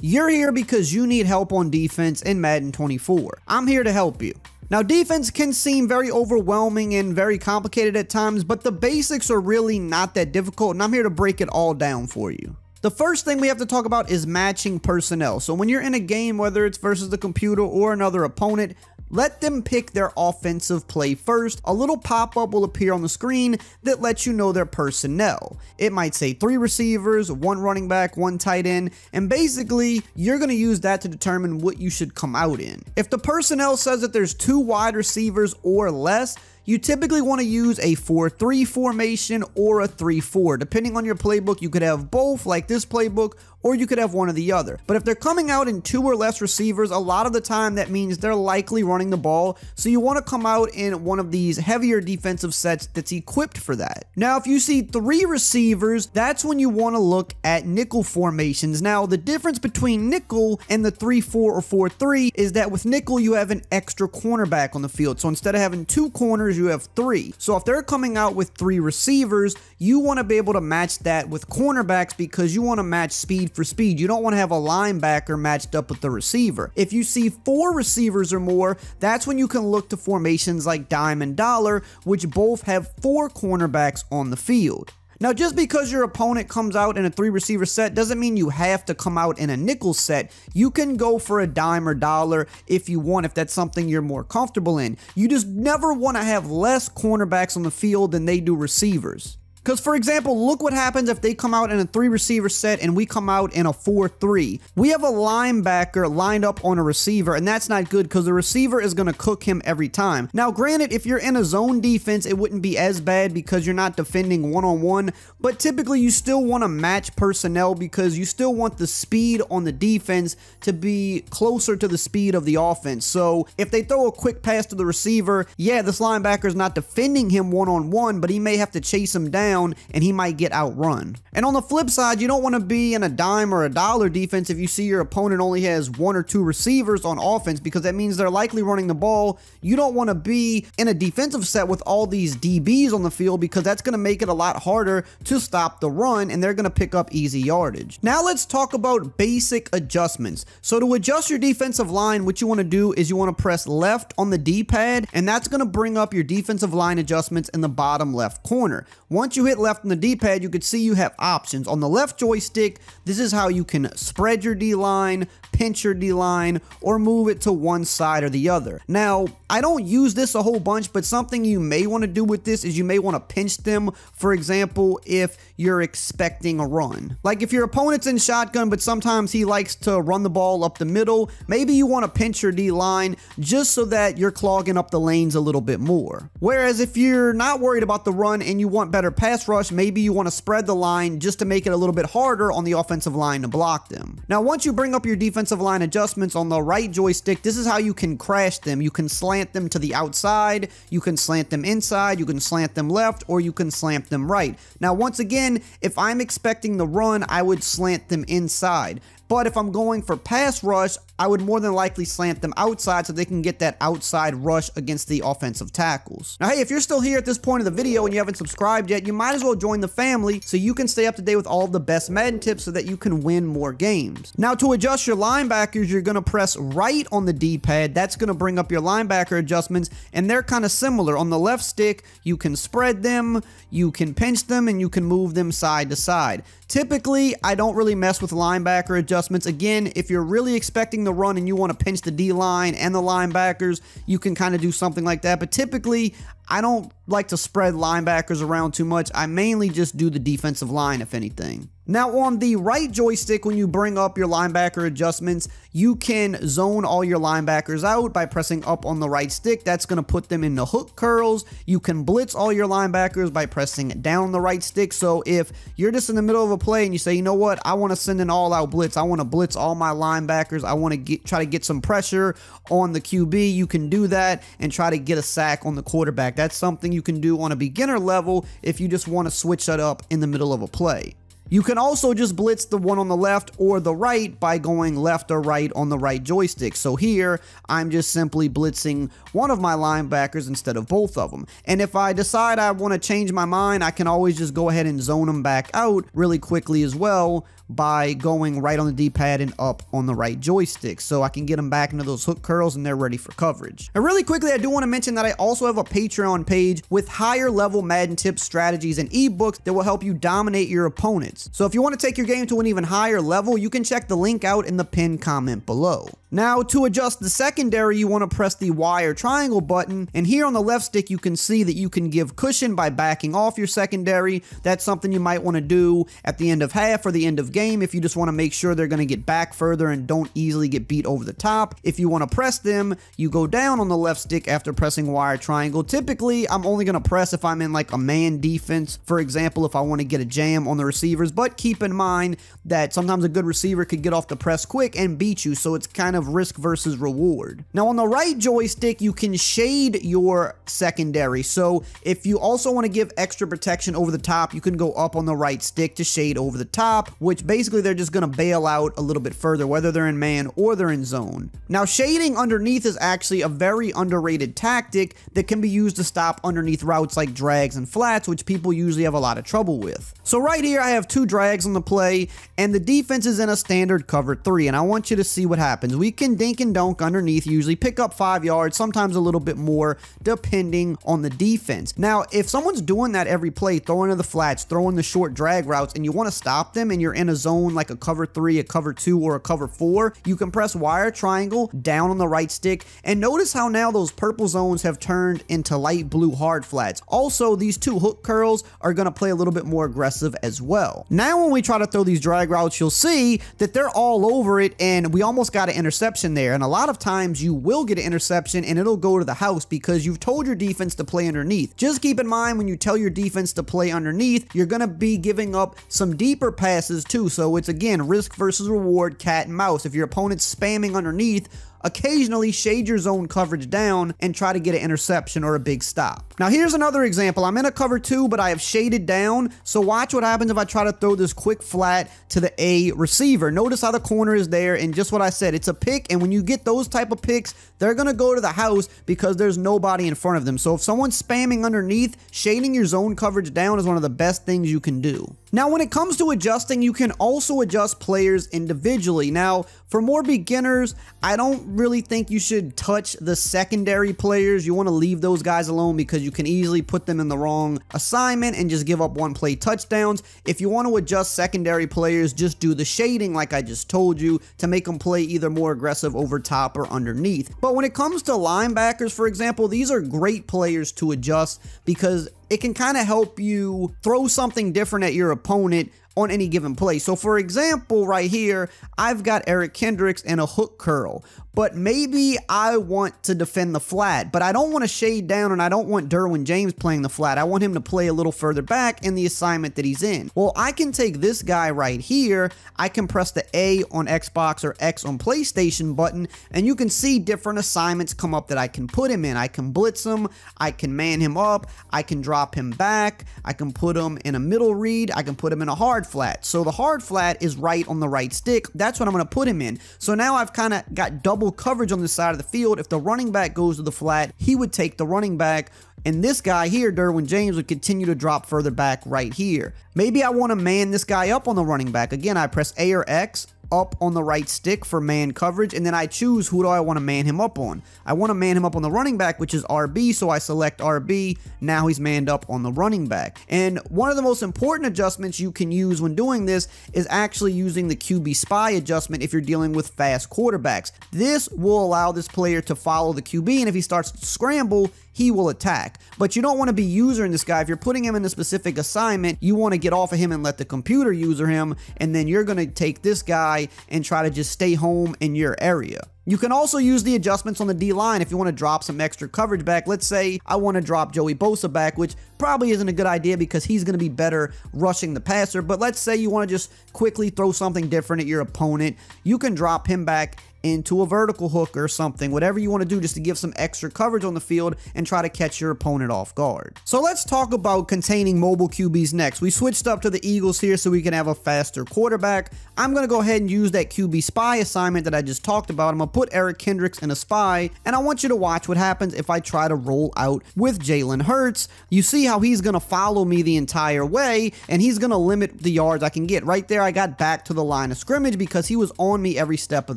You're here because you need help on defense in Madden 24. I'm here to help you. Now, defense can seem very overwhelming and very complicated at times, but the basics are really not that difficult, and I'm here to break it all down for you. The first thing we have to talk about is matching personnel. So when you're in a game, whether it's versus the computer or another opponent, let them pick their offensive play first. A little pop-up will appear on the screen that lets you know their personnel. It might say three receivers, one running back, one tight end, and basically you're going to use that to determine what you should come out in. If the personnel says that there's two wide receivers or less, you typically want to use a 4-3 formation or a 3-4. Depending on your playbook, you could have both like this playbook or you could have one or the other. But if they're coming out in two or less receivers, a lot of the time that means they're likely running the ball. So you want to come out in one of these heavier defensive sets that's equipped for that. Now, if you see three receivers, that's when you want to look at nickel formations. Now, the difference between nickel and the 3-4 or 4-3 is that with nickel, you have an extra cornerback on the field. So instead of having two corners, you have three. So if they're coming out with three receivers, you want to be able to match that with cornerbacks because you want to match speed for speed. You don't want to have a linebacker matched up with the receiver. If you see four receivers or more, that's when you can look to formations like dime dollar, which both have four cornerbacks on the field. Now, just because your opponent comes out in a three receiver set doesn't mean you have to come out in a nickel set. You can go for a dime or dollar if you want, if that's something you're more comfortable in. You just never want to have less cornerbacks on the field than they do receivers. Because, for example, look what happens if they come out in a three receiver set and we come out in a 4 3. We have a linebacker lined up on a receiver, and that's not good because the receiver is going to cook him every time. Now, granted, if you're in a zone defense, it wouldn't be as bad because you're not defending one on one, but typically you still want to match personnel because you still want the speed on the defense to be closer to the speed of the offense. So, if they throw a quick pass to the receiver, yeah, this linebacker is not defending him one on one, but he may have to chase him down down and he might get outrun. And on the flip side, you don't want to be in a dime or a dollar defense if you see your opponent only has one or two receivers on offense because that means they're likely running the ball. You don't want to be in a defensive set with all these DBs on the field because that's going to make it a lot harder to stop the run and they're going to pick up easy yardage. Now let's talk about basic adjustments. So to adjust your defensive line, what you want to do is you want to press left on the D-pad and that's going to bring up your defensive line adjustments in the bottom left corner. Once you hit left on the D-pad, you can see you have options. On the left joystick, this is how you can spread your D-line, pinch your D-line, or move it to one side or the other. Now, I don't use this a whole bunch, but something you may want to do with this is you may want to pinch them, for example, if you're expecting a run. Like if your opponent's in shotgun, but sometimes he likes to run the ball up the middle, maybe you want to pinch your D-line just so that you're clogging up the lanes a little bit more. Whereas if you're not worried about the run and you want better pass rush, maybe you want to spread the line just to make it a little bit harder on the offensive line to block them. Now, once you bring up your defensive line adjustments on the right joystick, this is how you can crash them. You can slant them to the outside, you can slant them inside, you can slant them left, or you can slant them right. Now, once again, if I'm expecting the run, I would slant them inside. But if I'm going for pass rush, I would more than likely slant them outside so they can get that outside rush against the offensive tackles. Now, hey, if you're still here at this point of the video and you haven't subscribed yet, you might as well join the family so you can stay up to date with all the best Madden tips so that you can win more games. Now, to adjust your linebackers, you're going to press right on the D-pad. That's going to bring up your linebacker adjustments, and they're kind of similar. On the left stick, you can spread them, you can pinch them, and you can move them side to side. Typically, I don't really mess with linebacker adjustments. Again, if you're really expecting the run and you want to pinch the D line and the linebackers, you can kind of do something like that. But typically, I don't like to spread linebackers around too much. I mainly just do the defensive line, if anything. Now, on the right joystick, when you bring up your linebacker adjustments, you can zone all your linebackers out by pressing up on the right stick. That's going to put them in the hook curls. You can blitz all your linebackers by pressing down the right stick. So if you're just in the middle of a play and you say, you know what, I want to send an all-out blitz. I want to blitz all my linebackers. I want to try to get some pressure on the QB. You can do that and try to get a sack on the quarterback. That's something you can do on a beginner level if you just want to switch that up in the middle of a play. You can also just blitz the one on the left or the right by going left or right on the right joystick. So here, I'm just simply blitzing one of my linebackers instead of both of them. And if I decide I want to change my mind, I can always just go ahead and zone them back out really quickly as well by going right on the D-pad and up on the right joystick. So I can get them back into those hook curls and they're ready for coverage. And really quickly, I do want to mention that I also have a Patreon page with higher level Madden tips, strategies, and ebooks that will help you dominate your opponents. So if you want to take your game to an even higher level, you can check the link out in the pinned comment below. Now to adjust the secondary, you want to press the Y or triangle button, and here on the left stick you can see that you can give cushion by backing off your secondary. That's something you might want to do at the end of half or the end of game if you just want to make sure they're going to get back further and don't easily get beat over the top. If you want to press them, you go down on the left stick after pressing Y or triangle. Typically, I'm only going to press if I'm in like a man defense, for example, if I want to get a jam on the receivers, but keep in mind that sometimes a good receiver could get off the press quick and beat you, so it's kind of of risk versus reward. Now on the right joystick, you can shade your secondary. So if you also want to give extra protection over the top, you can go up on the right stick to shade over the top, which basically they're just going to bail out a little bit further, whether they're in man or they're in zone. Now shading underneath is actually a very underrated tactic that can be used to stop underneath routes like drags and flats, which people usually have a lot of trouble with. So right here, I have two drags on the play, and the defense is in a standard cover three, and I want you to see what happens. We can dink and dunk underneath, usually pick up five yards, sometimes a little bit more, depending on the defense. Now, if someone's doing that every play, throwing to the flats, throwing the short drag routes, and you want to stop them and you're in a zone like a cover three, a cover two, or a cover four, you can press Y or triangle down on the right stick, and notice how now those purple zones have turned into light blue hard flats. Also, these two hook curls are going to play a little bit more aggressive as well. Now, when we try to throw these drag routes, you'll see that they're all over it, and we almost got to interception interception there. And a lot of times you will get an interception and it'll go to the house because you've told your defense to play underneath. Just keep in mind when you tell your defense to play underneath, you're going to be giving up some deeper passes too. So it's again risk versus reward, cat and mouse. If your opponent's spamming underneath, occasionally shade your zone coverage down and try to get an interception or a big stop. Now here's another example. I'm in a cover two, but I have shaded down. So watch what happens if I try to throw this quick flat to the A receiver. Notice how the corner is there and just what I said, it's a pick. And when you get those type of picks, they're going to go to the house because there's nobody in front of them. So if someone's spamming underneath, shading your zone coverage down is one of the best things you can do. Now, when it comes to adjusting, you can also adjust players individually. Now, for more beginners, I don't really think you should touch the secondary players. You want to leave those guys alone because you can easily put them in the wrong assignment and just give up one play touchdowns. If you want to adjust secondary players, just do the shading like I just told you to make them play either more aggressive over top or underneath. But when it comes to linebackers, for example, these are great players to adjust because it can kind of help you throw something different at your opponent on any given play. So for example, right here, I've got Eric Kendricks and a hook curl, but maybe I want to defend the flat, but I don't want to shade down and I don't want Derwin James playing the flat. I want him to play a little further back in the assignment that he's in. Well, I can take this guy right here. I can press the A on Xbox or X on PlayStation button, and you can see different assignments come up that I can put him in. I can blitz him, I can man him up, I can drop him back, I can put him in a middle read, I can put him in a hard flat. So the hard flat is right on the right stick. That's what I'm going to put him in. So now I've kind of got double coverage on the side of the field. If the running back goes to the flat, he would take the running back. And this guy here, Derwin James, would continue to drop further back right here. Maybe I want to man this guy up on the running back. Again, I press A or X up on the right stick for man coverage, and then I choose who do I want to man him up on. I want to man him up on the running back, which is RB, so I select RB. Now he's manned up on the running back. And one of the most important adjustments you can use when doing this is actually using the QB spy adjustment if you're dealing with fast quarterbacks. This will allow this player to follow the QB, and if he starts to scramble, he will attack. But you don't want to be using this guy. If you're putting him in a specific assignment, you want to get off of him and let the computer user him, and then you're going to take this guy and try to just stay home in your area. You can also use the adjustments on the D-line if you want to drop some extra coverage back. Let's say I want to drop Joey Bosa back, which probably isn't a good idea because he's going to be better rushing the passer. But let's say you want to just quickly throw something different at your opponent. You can drop him back into a vertical hook or something, whatever you want to do just to give some extra coverage on the field and try to catch your opponent off guard. So let's talk about containing mobile QBs next. We switched up to the Eagles here so we can have a faster quarterback. I'm going to go ahead and use that QB spy assignment that I just talked about. I'm going to put Eric Kendricks in a spy, and I want you to watch what happens if I try to roll out with Jalen Hurts. You see how he's going to follow me the entire way, and he's going to limit the yards I can get. Right there, I got back to the line of scrimmage because he was on me every step of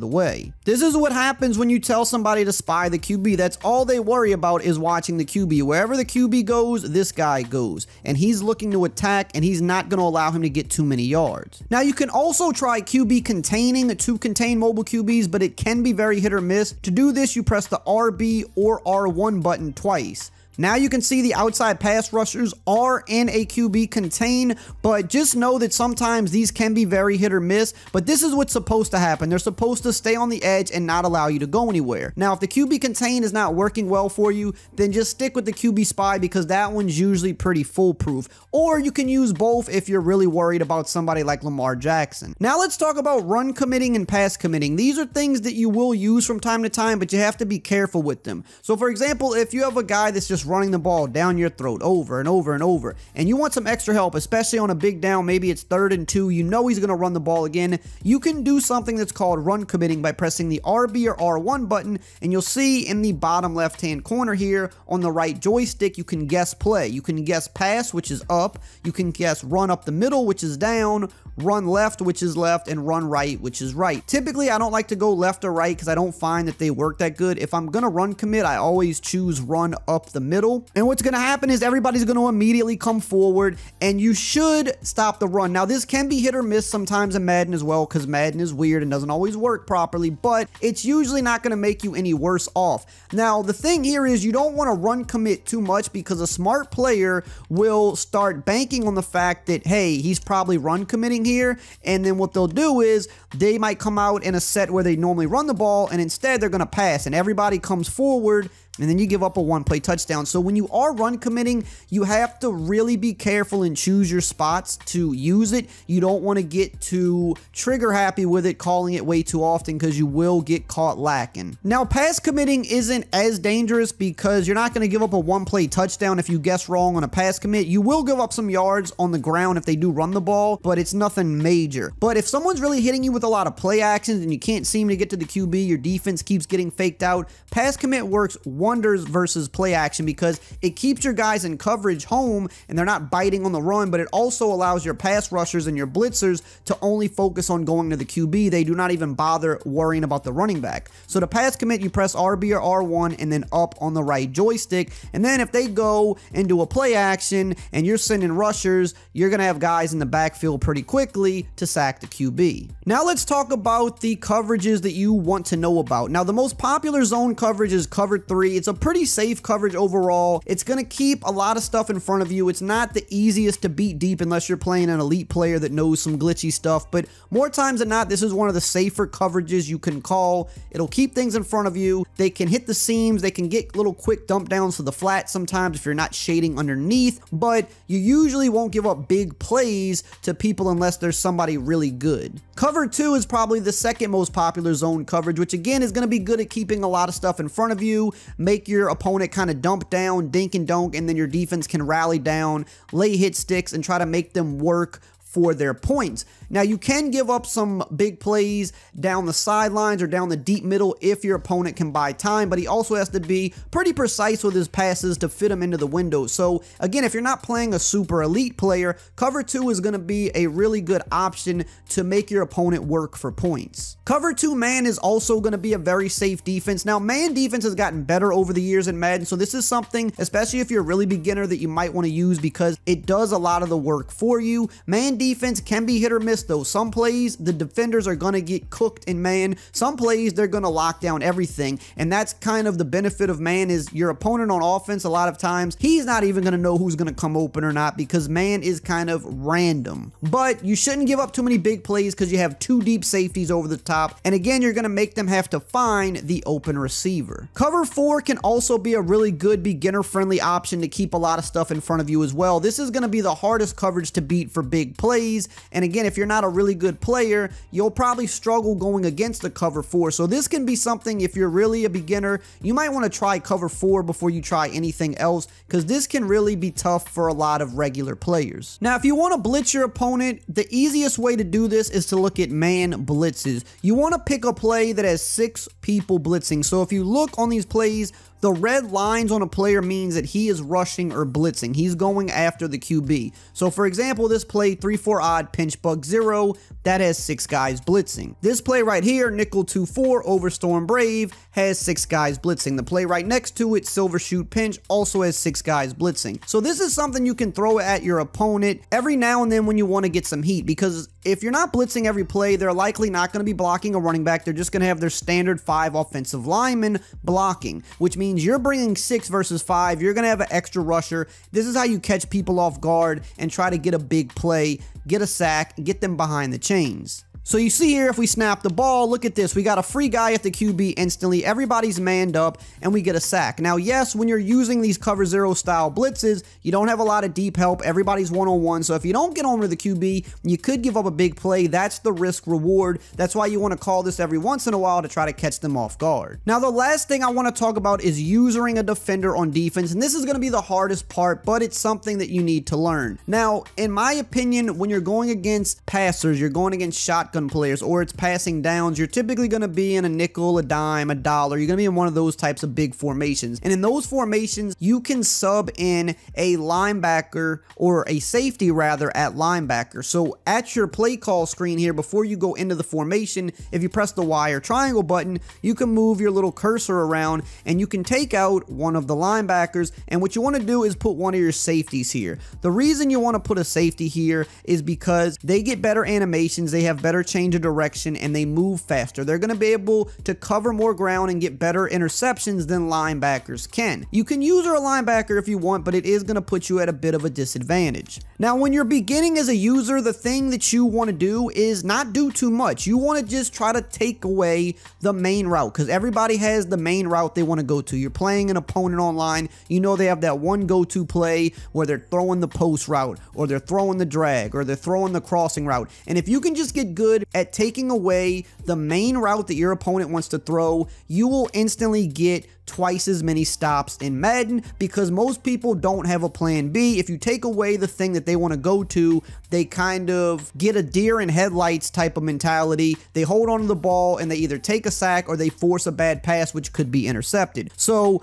the way. This is what happens when you tell somebody to spy the QB. That's all they worry about is watching the QB. Wherever the QB goes, this guy goes. And he's looking to attack, and he's not going to allow him to get too many yards. Now, you can also try QB containing to contain mobile QBs, but it can be very hit or miss. To do this, you press the RB or R1 button twice. Now you can see the outside pass rushers are in a QB contain, but just know that sometimes these can be very hit or miss, but this is what's supposed to happen. They're supposed to stay on the edge and not allow you to go anywhere. Now, if the QB contain is not working well for you, then just stick with the QB spy because that one's usually pretty foolproof. Or you can use both if you're really worried about somebody like Lamar Jackson. Now let's talk about run committing and pass committing. These are things that you will use from time to time, but you have to be careful with them. So for example, if you have a guy that's just just running the ball down your throat over and over and over, and you want some extra help, especially on a big down, maybe it's third and two, you know he's going to run the ball again, you can do something that's called run committing by pressing the RB or R1 button, and you'll see in the bottom left-hand corner here on the right joystick, you can guess play. You can guess pass, which is up, you can guess run up the middle, which is down, run left, which is left, and run right, which is right. Typically, I don't like to go left or right because I don't find that they work that good. If I'm going to run commit, I always choose run up the middle. And what's going to happen is everybody's going to immediately come forward, and you should stop the run. Now, this can be hit or miss sometimes in Madden as well because Madden is weird and doesn't always work properly, but it's usually not going to make you any worse off. Now, the thing here is you don't want to run commit too much because a smart player will start banking on the fact that, hey, he's probably run committing here. And then what they'll do is they might come out in a set where they normally run the ball and instead they're going to pass and everybody comes forward and then you give up a one play touchdown. So when you are run committing, you have to really be careful and choose your spots to use it. You don't want to get too trigger happy with it, calling it way too often because you will get caught lacking. Now, pass committing isn't as dangerous because you're not going to give up a one play touchdown if you guess wrong on a pass commit. You will give up some yards on the ground if they do run the ball, but it's nothing major. But if someone's really hitting you with a lot of play actions and you can't seem to get to the QB, your defense keeps getting faked out, pass commit works wonders versus play action because it keeps your guys in coverage home and they're not biting on the run, but it also allows your pass rushers and your blitzers to only focus on going to the QB. They do not even bother worrying about the running back. So to pass commit, you press RB or R1 and then up on the right joystick. And then if they go into a play action and you're sending rushers, you're going to have guys in the backfield pretty quickly to sack the QB. Now let's talk about the coverages that you want to know about. Now the most popular zone coverage is cover 3 it's a pretty safe coverage overall. It's going to keep a lot of stuff in front of you. It's not the easiest to beat deep unless you're playing an elite player that knows some glitchy stuff, but more times than not, this is one of the safer coverages you can call. It'll keep things in front of you. They can hit the seams. They can get little quick dump downs to the flat sometimes if you're not shading underneath, but you usually won't give up big plays to people unless there's somebody really good. Cover 2 is probably the second most popular zone coverage, which again is going to be good at keeping a lot of stuff in front of you, make your opponent kind of dump down, dink and dunk, and then your defense can rally down, lay hit sticks, and try to make them work for their points. Now, you can give up some big plays down the sidelines or down the deep middle if your opponent can buy time, but he also has to be pretty precise with his passes to fit him into the window. So, again, if you're not playing a super elite player, cover two is going to be a really good option to make your opponent work for points. Cover two man is also going to be a very safe defense. Now, man defense has gotten better over the years in Madden, so this is something, especially if you're a really beginner, that you might want to use because it does a lot of the work for you. Man defense can be hit or miss though. Some plays, the defenders are going to get cooked in man. Some plays, they're going to lock down everything. And that's kind of the benefit of man is your opponent on offense a lot of times, he's not even going to know who's going to come open or not because man is kind of random. But you shouldn't give up too many big plays because you have two deep safeties over the top. And again, you're going to make them have to find the open receiver. Cover 4 can also be a really good beginner-friendly option to keep a lot of stuff in front of you as well. This is going to be the hardest coverage to beat for big plays. And again, if you're not a really good player, you'll probably struggle going against the cover 4. So this can be something if you're really a beginner, you might want to try cover 4 before you try anything else because this can really be tough for a lot of regular players. Now if you want to blitz your opponent, the easiest way to do this is to look at man blitzes. You want to pick a play that has 6 people blitzing. So if you look on these plays, the red lines on a player means that he is rushing or blitzing. He's going after the QB. So for example, this play 3-4 odd pinch buck 0, that has 6 guys blitzing. This play right here, nickel 2-4 over storm brave, has 6 guys blitzing. The play right next to it, silver shoot pinch, also has 6 guys blitzing. So this is something you can throw at your opponent every now and then when you want to get some heat because if you're not blitzing every play, they're likely not going to be blocking a running back. They're just going to have their standard 5 offensive linemen blocking, which means means you're bringing six versus five. You're going to have an extra rusher. This is how you catch people off guard and try to get a big play, get a sack, get them behind the chains. So you see here, if we snap the ball, look at this. We got a free guy at the QB instantly. Everybody's manned up, and we get a sack. Now, yes, when you're using these cover zero style blitzes, you don't have a lot of deep help. Everybody's one-on-one. -on -one. So if you don't get over the QB, you could give up a big play. That's the risk reward. That's why you want to call this every once in a while to try to catch them off guard. Now, the last thing I want to talk about is using a defender on defense. And this is going to be the hardest part, but it's something that you need to learn. Now, in my opinion, when you're going against passers, you're going against shot shotgun players or it's passing downs, you're typically going to be in a nickel, a dime, a dollar. You're going to be in one of those types of big formations. And in those formations, you can sub in a linebacker or a safety rather at linebacker. So at your play call screen here, before you go into the formation, if you press the Y or triangle button, you can move your little cursor around and you can take out one of the linebackers. And what you want to do is put one of your safeties here. The reason you want to put a safety here is because they get better animations, they have better better change of direction and they move faster. They're going to be able to cover more ground and get better interceptions than linebackers can. You can use a linebacker if you want, but it is going to put you at a bit of a disadvantage. Now, when you're beginning as a user, the thing that you want to do is not do too much. You want to just try to take away the main route because everybody has the main route they want to go to. You're playing an opponent online, you know they have that one go-to play where they're throwing the post route or they're throwing the drag or they're throwing the crossing route. And if you can just get good good at taking away the main route that your opponent wants to throw, you will instantly get twice as many stops in Madden because most people don't have a plan B. If you take away the thing that they want to go to, they kind of get a deer in headlights type of mentality. They hold on to the ball and they either take a sack or they force a bad pass, which could be intercepted. So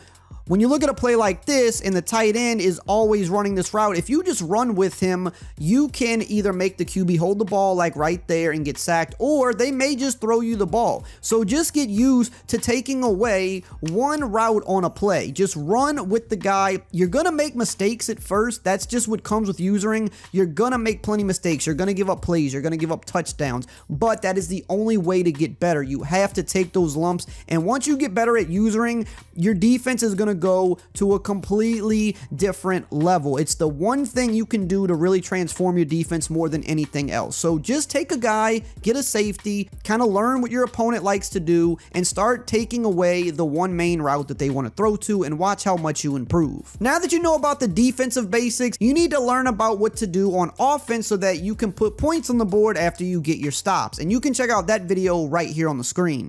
when you look at a play like this and the tight end is always running this route, if you just run with him, you can either make the QB hold the ball like right there and get sacked, or they may just throw you the ball. So just get used to taking away one route on a play. Just run with the guy. You're going to make mistakes at first. That's just what comes with usering. You're going to make plenty of mistakes. You're going to give up plays. You're going to give up touchdowns. But that is the only way to get better. You have to take those lumps. And once you get better at usering, your defense is going to go to a completely different level. It's the one thing you can do to really transform your defense more than anything else. So just take a guy, get a safety, kind of learn what your opponent likes to do, and start taking away the one main route that they want to throw to and watch how much you improve. Now that you know about the defensive basics, you need to learn about what to do on offense so that you can put points on the board after you get your stops. And you can check out that video right here on the screen.